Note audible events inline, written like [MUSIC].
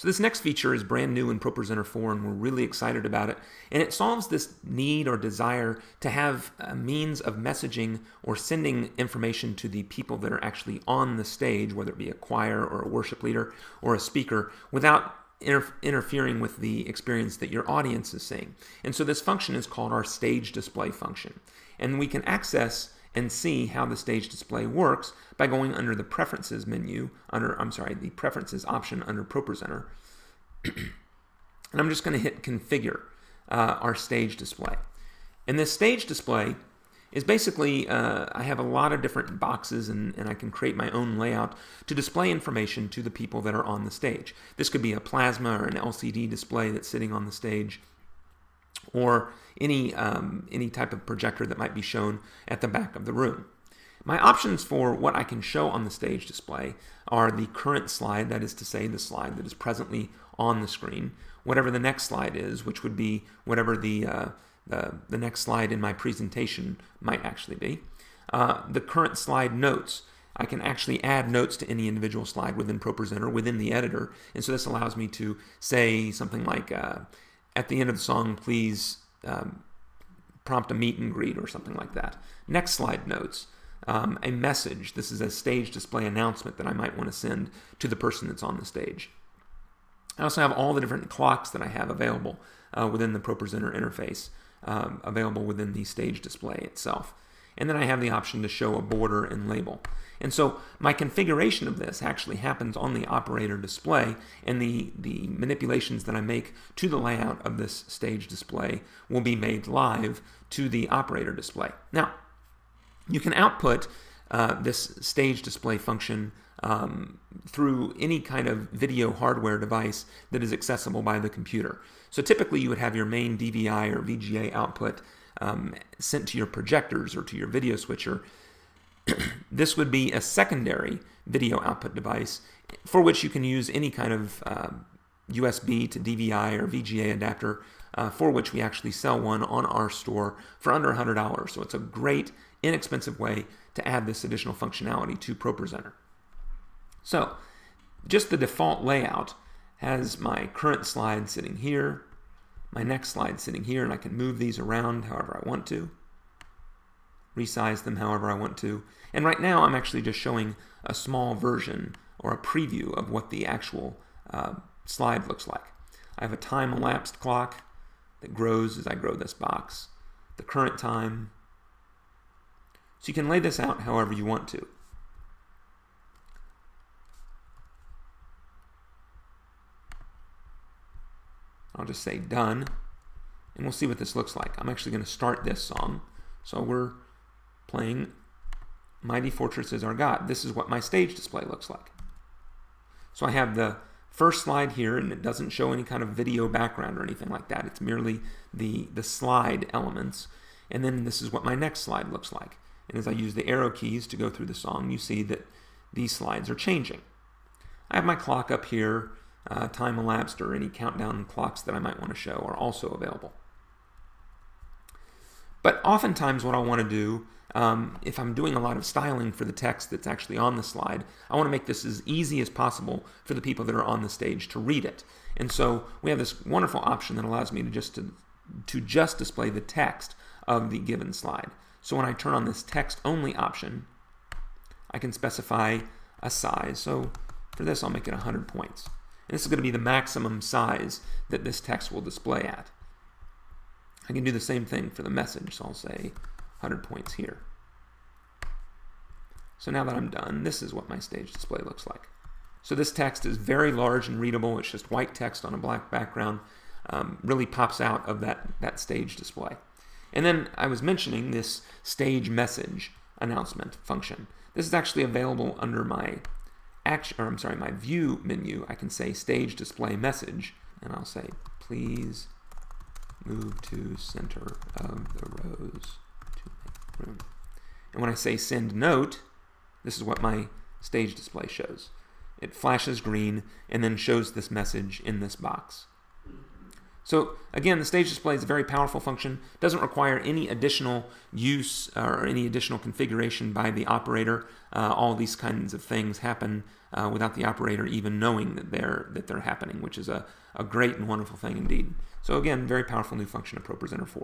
So this next feature is brand new in ProPresenter 4 and we're really excited about it. And it solves this need or desire to have a means of messaging or sending information to the people that are actually on the stage, whether it be a choir or a worship leader or a speaker, without inter- interfering with the experience that your audience is seeing. And so this function is called our stage display function. And we can access and see how the stage display works by going under the preferences menu under I'm sorry the preferences option under ProPresenter [CLEARS THROAT] and I'm just going to hit configure uh, our stage display. And this stage display is basically uh, I have a lot of different boxes and, and I can create my own layout to display information to the people that are on the stage. This could be a plasma or an LCD display that's sitting on the stage or any, um, any type of projector that might be shown at the back of the room. My options for what I can show on the stage display are the current slide, that is to say the slide that is presently on the screen, whatever the next slide is, which would be whatever the, uh, the, the, next slide in my presentation might actually be. Uh, the current slide notes, I can actually add notes to any individual slide within ProPresenter, within the editor, and so this allows me to say something like, uh, at the end of the song, please um, prompt a meet and greet or something like that. Next slide notes. Um, a message. This is a stage display announcement that I might want to send to the person that's on the stage. I also have all the different clocks that I have available uh, within the ProPresenter interface, um, available within the stage display itself. And then I have the option to show a border and label. And so my configuration of this actually happens on the operator display, and the, the manipulations that I make to the layout of this stage display will be made live to the operator display. Now, you can output uh, this stage display function um, through any kind of video hardware device that is accessible by the computer. So typically you would have your main DVI or VGA output um, sent to your projectors or to your video switcher [CLEARS THROAT] this would be a secondary video output device for which you can use any kind of uh, USB to DVI or VGA adapter uh, for which we actually sell one on our store for under $100. So it's a great, inexpensive way to add this additional functionality to ProPresenter. So just the default layout has my current slide sitting here, my next slide sitting here, and I can move these around however I want to resize them however I want to. And right now I'm actually just showing a small version or a preview of what the actual uh, slide looks like. I have a time elapsed clock that grows as I grow this box, the current time. So you can lay this out however you want to. I'll just say done, and we'll see what this looks like. I'm actually going to start this song. So we're playing Mighty Fortress is Our God. This is what my stage display looks like. So I have the first slide here, and it doesn't show any kind of video background or anything like that. It's merely the, the slide elements. And then this is what my next slide looks like. And as I use the arrow keys to go through the song, you see that these slides are changing. I have my clock up here, uh, time elapsed, or any countdown clocks that I might want to show are also available. But oftentimes what I want to do um, if I'm doing a lot of styling for the text that's actually on the slide, I want to make this as easy as possible for the people that are on the stage to read it. And so we have this wonderful option that allows me to just to, to just display the text of the given slide. So when I turn on this text only option, I can specify a size. So for this, I'll make it 100 points. And this is going to be the maximum size that this text will display at. I can do the same thing for the message. So I'll say 100 points here. So now that I'm done, this is what my stage display looks like. So this text is very large and readable. It's just white text on a black background. Um, really pops out of that, that stage display. And then I was mentioning this stage message announcement function. This is actually available under my action, or I'm sorry, my view menu. I can say stage display message, and I'll say, please move to center of the rows room. And when I say send note, this is what my stage display shows. It flashes green and then shows this message in this box. So again, the stage display is a very powerful function. Doesn't require any additional use or any additional configuration by the operator. Uh, all these kinds of things happen uh, without the operator even knowing that they're that they're happening, which is a, a great and wonderful thing indeed. So again, very powerful new function of ProPresenter 4.